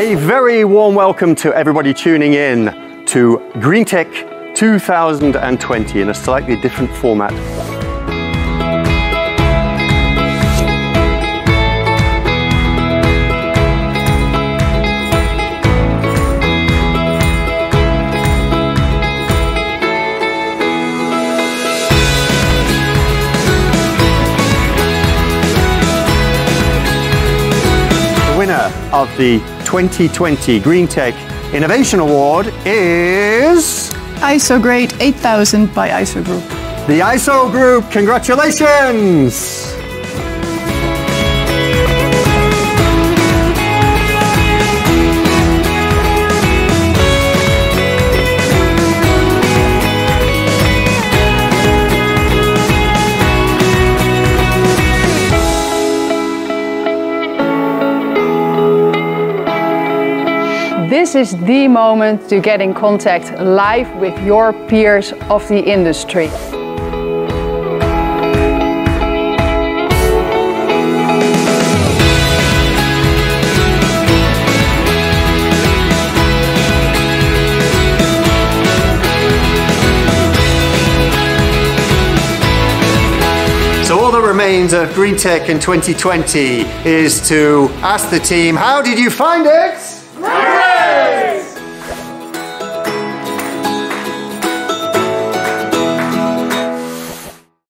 A very warm welcome to everybody tuning in to GreenTech 2020 in a slightly different format. Winner of the 2020 GreenTech Innovation Award is... ISO ISOgrade 8000 by ISO Group. The ISO Group, congratulations! This is the moment to get in contact live with your peers of the industry. So all that remains of GreenTech in 2020 is to ask the team, how did you find it? Great!